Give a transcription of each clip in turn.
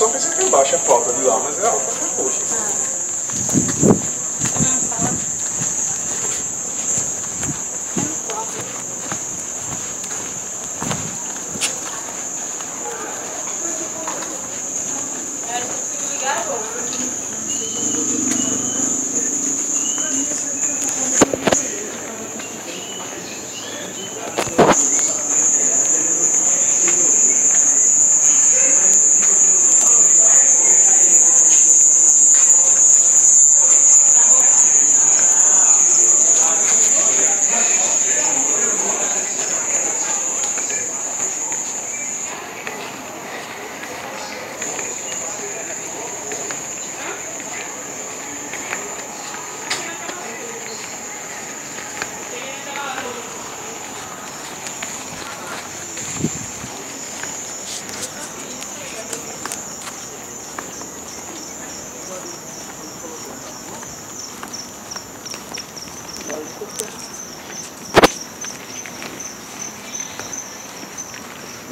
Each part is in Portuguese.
Só pensei que embaixo é falta de lá, mas é alta pra coxa.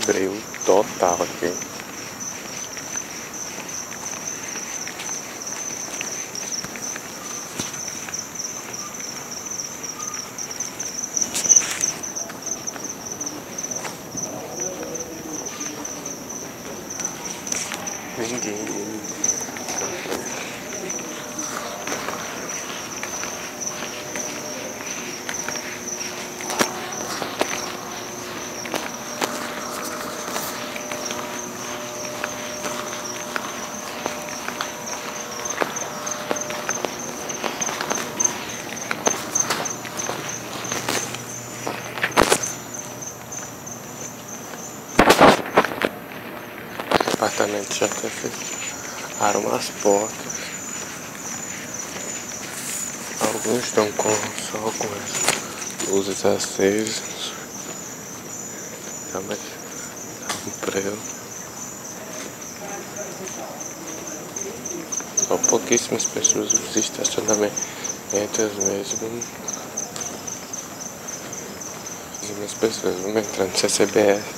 Breu total aqui. Ninguém. Apartamento já até fecharam as portas. Alguns estão com só com as luzes acesas. Tá mais tá um prego. Só pouquíssimas pessoas os estacionamentos mesmo. Pouquíssimas pessoas vão entrando CCBS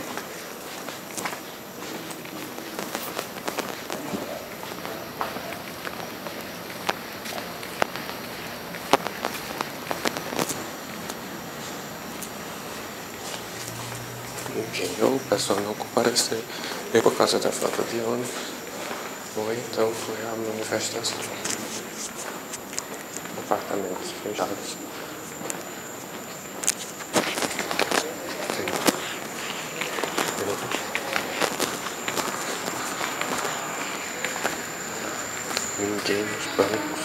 Ninguém, o pessoal não compareceu, nem por causa da falta de ônibus, ou então foi a manifestação. Apartamentos fechados. Ninguém nos bancos.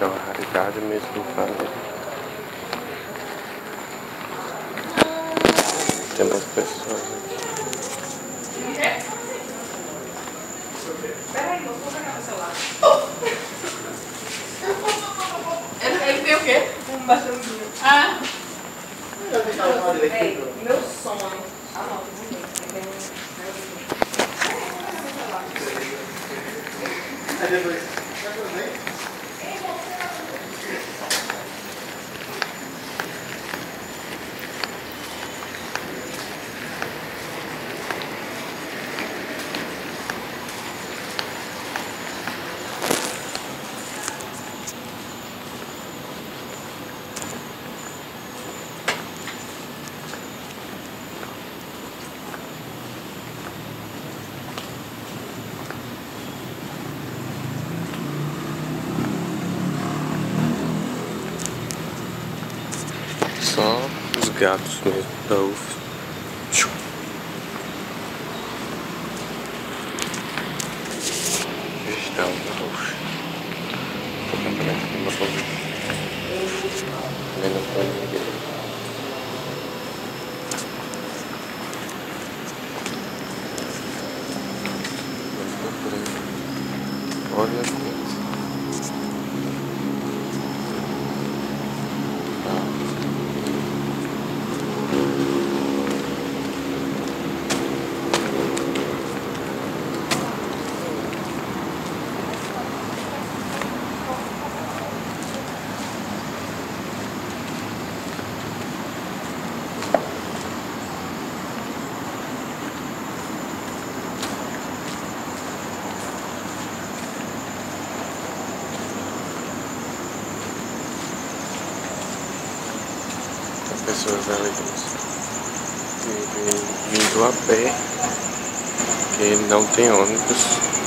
É uma raridade mesmo no planeta. Tem mais pessoas vou meu celular. Ele, tem o quê? Um bastãozinho. Ah! Meu sonho. Ah, não, tenho um- Aí depois. só os gatos mesmo da UF. Vegetal da UF. Vou né? Olha a As pessoas ali vivem vindo a pé, porque não tem ônibus.